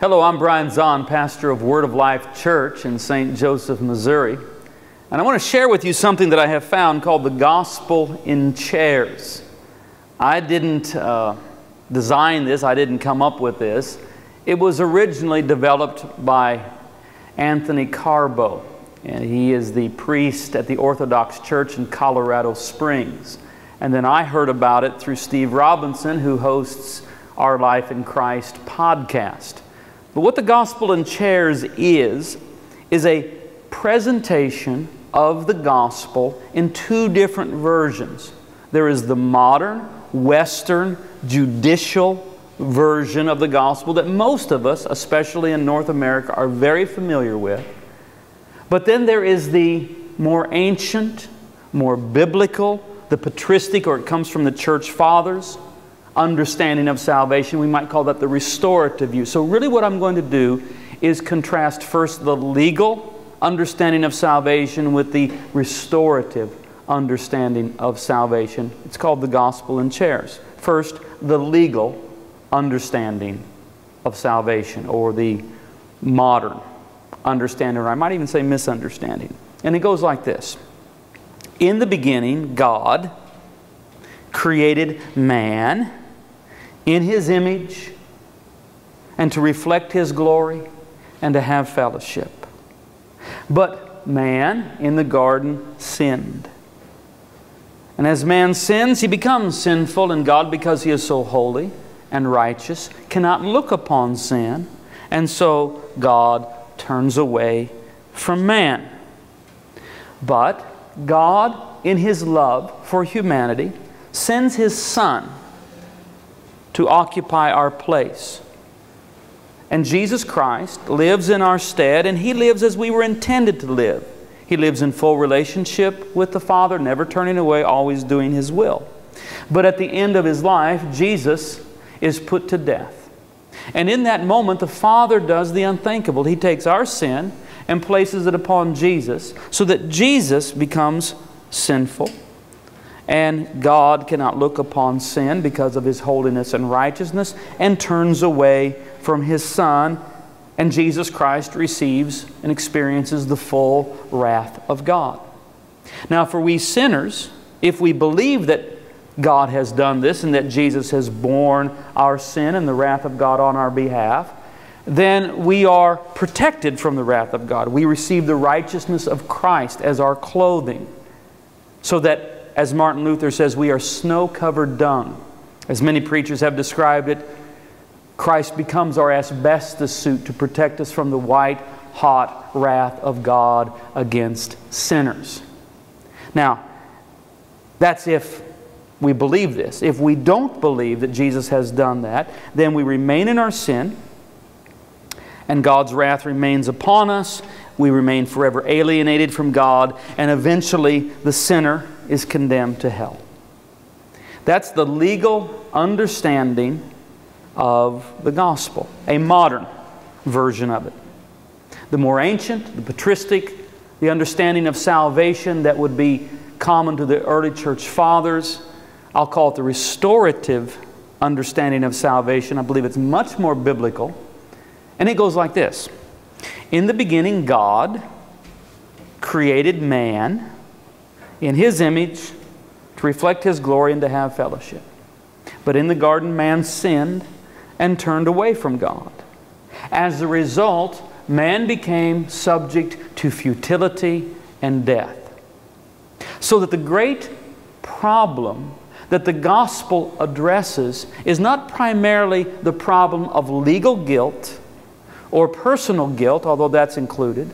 Hello, I'm Brian Zahnd, pastor of Word of Life Church in St. Joseph, Missouri. And I want to share with you something that I have found called the gospel in chairs. I didn't uh, design this, I didn't come up with this. It was originally developed by Anthony Karbo, and he is the priest at the Orthodox Church in Colorado Springs. And then I heard about it through Steve Robinson, who hosts our Life in Christ podcast. But what the gospel in chairs is, is a presentation of the gospel in two different versions. There is the modern, Western, judicial version of the gospel that most of us, especially in North America, are very familiar with. But then there is the more ancient, more biblical, the patristic, or it comes from the church fathers, understanding of salvation. We might call that the restorative view. So, really, what I'm going to do is contrast first the legal understanding of salvation with the restorative understanding of salvation. It's called the gospel in chairs. First, the legal understanding of salvation, or the modern understanding, or I might even say misunderstanding. And it goes like this In the beginning, God created man in his image and to reflect his glory and to have fellowship. But man in the garden sinned. And as man sins, he becomes sinful, and God, because he is so holy and righteous, cannot look upon sin. And so God turns away from man. But God, in his love for humanity, sends his Son to occupy our place. And Jesus Christ lives in our stead, and He lives as we were intended to live. He lives in full relationship with the Father, never turning away, always doing His will. But at the end of His life, Jesus is put to death. And in that moment, the Father does the unthinkable. He takes our sin and places it upon Jesus so that Jesus becomes sinful and God cannot look upon sin because of his holiness and righteousness and turns away from his Son, and Jesus Christ receives and experiences the full wrath of God. Now, for we sinners, if we believe that God has done this and that Jesus has borne our sin and the wrath of God on our behalf, then we are protected from the wrath of God. We receive the righteousness of Christ as our clothing, so that as Martin Luther says, we are snow covered dung. As many preachers have described it, Christ becomes our asbestos suit to protect us from the white, hot wrath of God against sinners. Now, that's if we believe this. If we don't believe that Jesus has done that, then we remain in our sin, and God's wrath remains upon us. We remain forever alienated from God, and eventually the sinner is condemned to hell. That's the legal understanding of the gospel, a modern version of it. The more ancient, the patristic, the understanding of salvation that would be common to the early church fathers, I'll call it the restorative understanding of salvation. I believe it's much more biblical. And it goes like this In the beginning, God created man in his image to reflect his glory and to have fellowship. But in the garden, man sinned and turned away from God. As a result, man became subject to futility and death. So that the great problem that the gospel addresses is not primarily the problem of legal guilt or personal guilt, although that's included,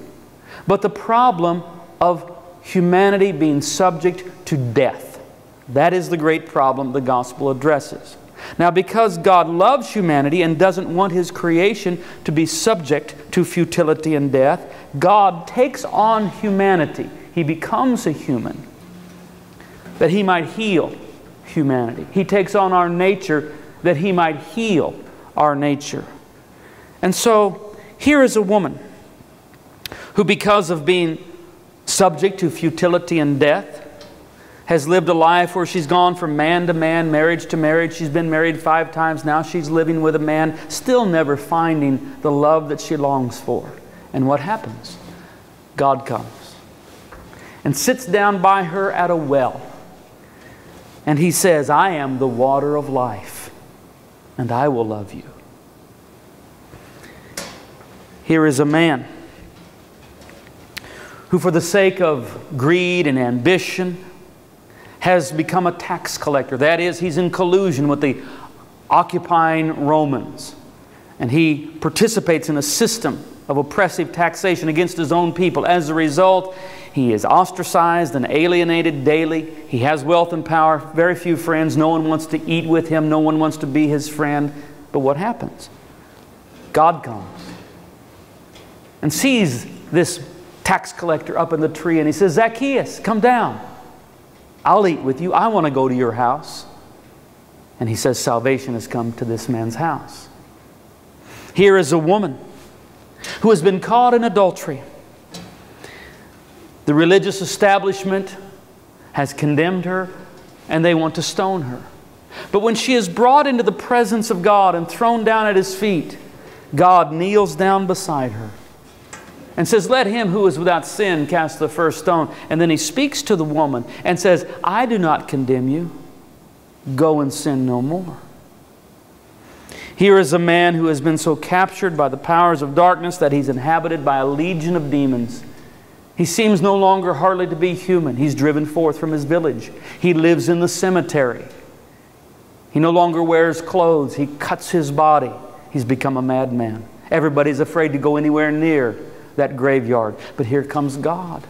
but the problem of humanity being subject to death. That is the great problem the gospel addresses. Now, because God loves humanity and doesn't want His creation to be subject to futility and death, God takes on humanity. He becomes a human that He might heal humanity. He takes on our nature that He might heal our nature. And so, here is a woman who, because of being subject to futility and death, has lived a life where she's gone from man to man, marriage to marriage. She's been married five times. Now she's living with a man, still never finding the love that she longs for. And what happens? God comes and sits down by her at a well. And he says, I am the water of life, and I will love you. Here is a man who, for the sake of greed and ambition, has become a tax collector. That is, he's in collusion with the occupying Romans. And he participates in a system of oppressive taxation against his own people. As a result, he is ostracized and alienated daily. He has wealth and power, very few friends. No one wants to eat with him, no one wants to be his friend. But what happens? God comes and sees this tax collector up in the tree and he says, Zacchaeus, come down. I'll eat with you. I want to go to your house. And he says, Salvation has come to this man's house. Here is a woman who has been caught in adultery. The religious establishment has condemned her and they want to stone her. But when she is brought into the presence of God and thrown down at his feet, God kneels down beside her and says, Let him who is without sin cast the first stone. And then he speaks to the woman and says, I do not condemn you. Go and sin no more. Here is a man who has been so captured by the powers of darkness that he's inhabited by a legion of demons. He seems no longer hardly to be human. He's driven forth from his village. He lives in the cemetery. He no longer wears clothes. He cuts his body. He's become a madman. Everybody's afraid to go anywhere near that graveyard. But here comes God.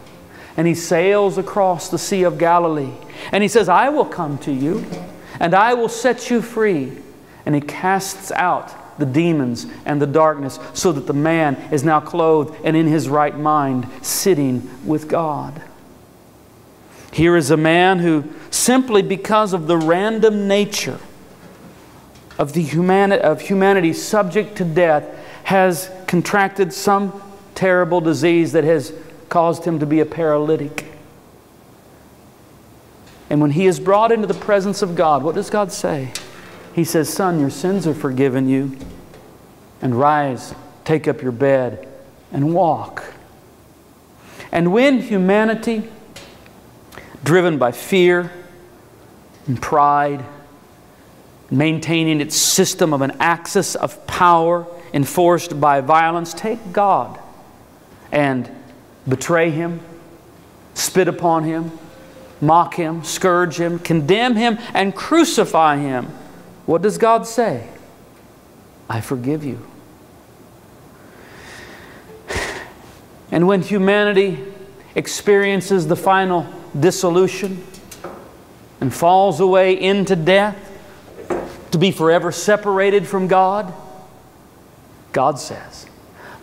And he sails across the Sea of Galilee. And he says, I will come to you, and I will set you free. And he casts out the demons and the darkness so that the man is now clothed and in his right mind, sitting with God. Here is a man who, simply because of the random nature of, the humani- of humanity subject to death, has contracted some terrible disease that has caused him to be a paralytic. And when he is brought into the presence of God, what does God say? He says, Son, your sins are forgiven you. And rise, take up your bed, and walk. And when humanity, driven by fear and pride, maintaining its system of an axis of power enforced by violence, take God and betray him, spit upon him, mock him, scourge him, condemn him, and crucify him, what does God say? I forgive you. And when humanity experiences the final dissolution and falls away into death to be forever separated from God, God says,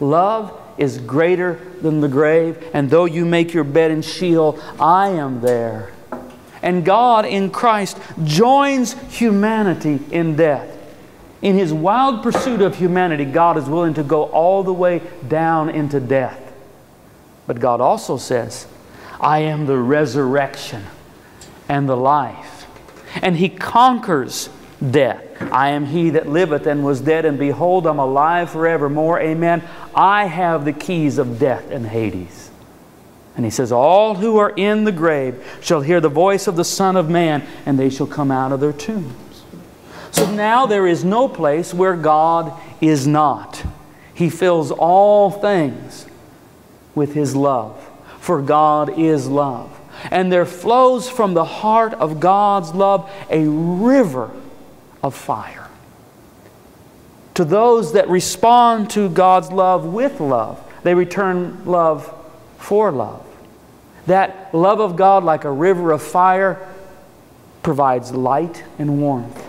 Love is greater than the grave, and though you make your bed in Sheol, I am there. And God in Christ joins humanity in death. In his wild pursuit of humanity, God is willing to go all the way down into death. But God also says, I am the resurrection and the life. And he conquers death. I am he that liveth and was dead, and behold, I'm alive forevermore. Amen. I have the keys of death and Hades. And he says, All who are in the grave shall hear the voice of the Son of Man, and they shall come out of their tombs. So now there is no place where God is not. He fills all things with His love, for God is love. And there flows from the heart of God's love a river of fire. To those that respond to God's love with love, they return love for love. That love of God, like a river of fire, provides light and warmth.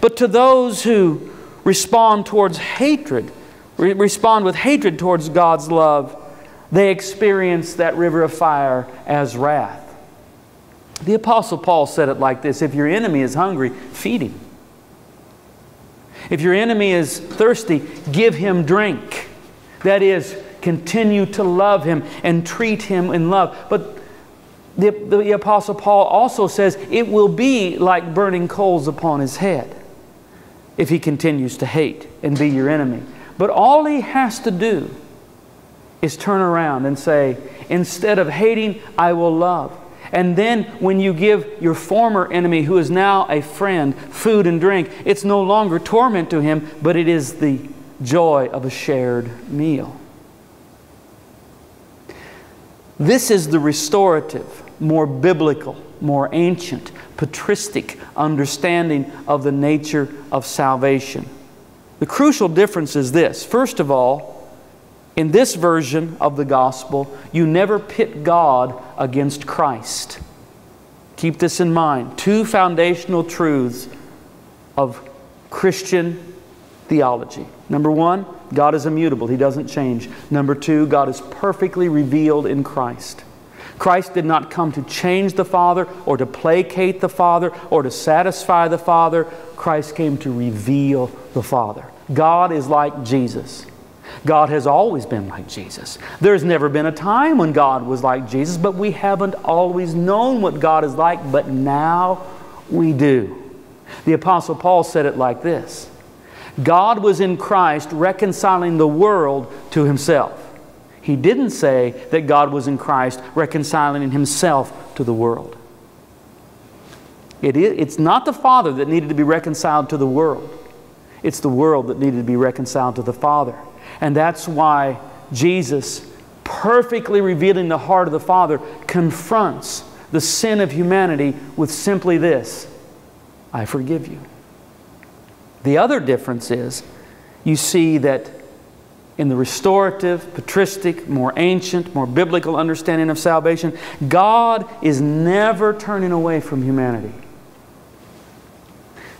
But to those who respond towards hatred, re- respond with hatred towards God's love, they experience that river of fire as wrath. The Apostle Paul said it like this If your enemy is hungry, feed him. If your enemy is thirsty, give him drink. That is, continue to love him and treat him in love. But the, the Apostle Paul also says it will be like burning coals upon his head if he continues to hate and be your enemy. But all he has to do is turn around and say, instead of hating, I will love. And then when you give your former enemy, who is now a friend, food and drink, it's no longer torment to him, but it is the joy of a shared meal. This is the restorative, more biblical, more ancient, patristic understanding of the nature of salvation. The crucial difference is this. First of all, in this version of the gospel, you never pit God against Christ. Keep this in mind. Two foundational truths of Christian theology. Number one, God is immutable, He doesn't change. Number two, God is perfectly revealed in Christ. Christ did not come to change the Father or to placate the Father or to satisfy the Father. Christ came to reveal the Father. God is like Jesus. God has always been like Jesus. There's never been a time when God was like Jesus, but we haven't always known what God is like, but now we do. The Apostle Paul said it like this God was in Christ reconciling the world to himself. He didn't say that God was in Christ reconciling himself to the world. It is, it's not the Father that needed to be reconciled to the world. It's the world that needed to be reconciled to the Father. And that's why Jesus, perfectly revealing the heart of the Father, confronts the sin of humanity with simply this I forgive you. The other difference is you see that in the restorative, patristic, more ancient, more biblical understanding of salvation, God is never turning away from humanity.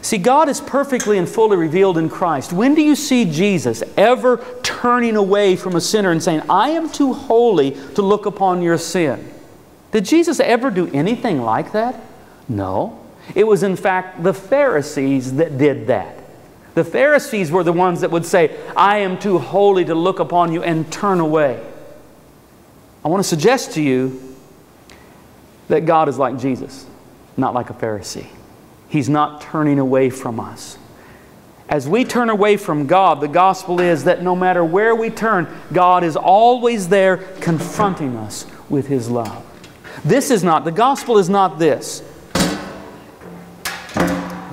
See, God is perfectly and fully revealed in Christ. When do you see Jesus ever turning away from a sinner and saying, I am too holy to look upon your sin? Did Jesus ever do anything like that? No. It was, in fact, the Pharisees that did that. The Pharisees were the ones that would say, I am too holy to look upon you and turn away. I want to suggest to you that God is like Jesus, not like a Pharisee. He's not turning away from us. As we turn away from God, the gospel is that no matter where we turn, God is always there confronting us with His love. This is not, the gospel is not this.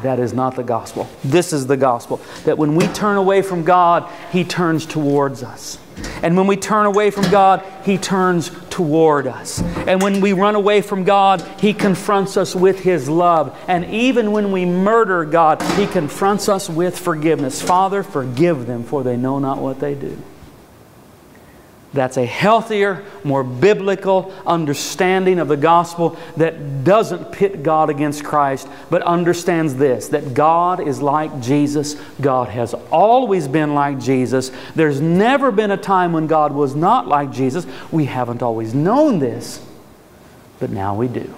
That is not the gospel. This is the gospel. That when we turn away from God, He turns towards us. And when we turn away from God, He turns toward us. And when we run away from God, He confronts us with His love. And even when we murder God, He confronts us with forgiveness. Father, forgive them, for they know not what they do. That's a healthier, more biblical understanding of the gospel that doesn't pit God against Christ, but understands this that God is like Jesus. God has always been like Jesus. There's never been a time when God was not like Jesus. We haven't always known this, but now we do.